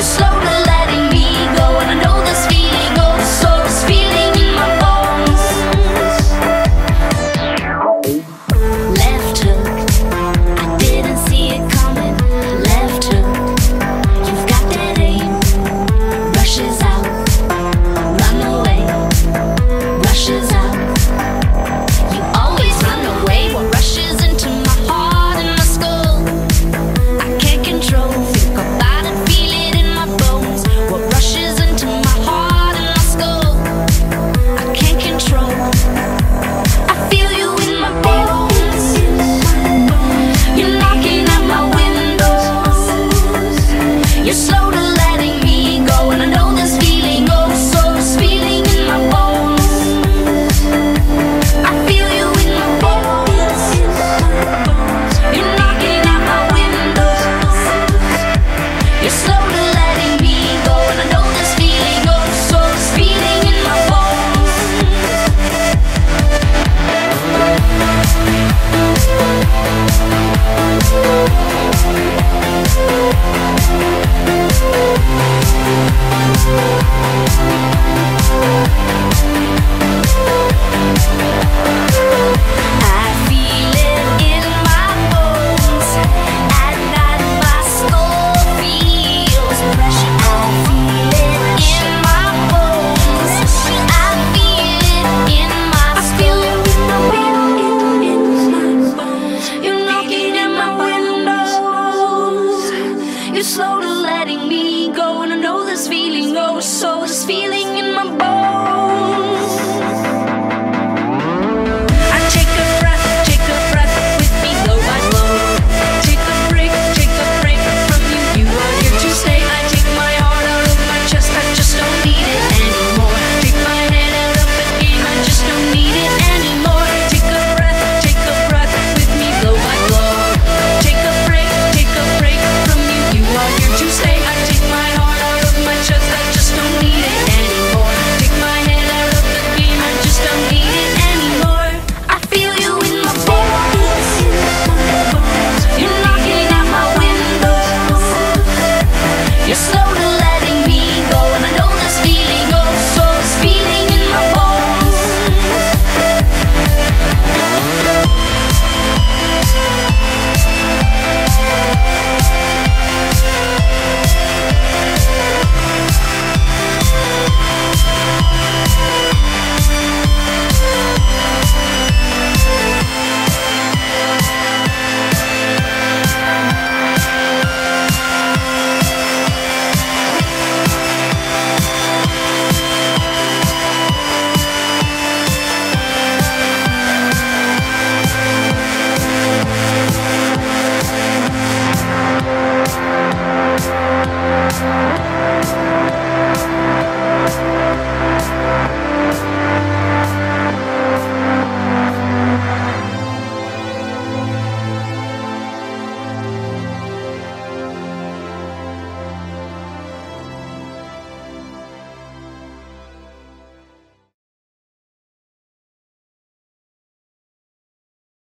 You're slow slow to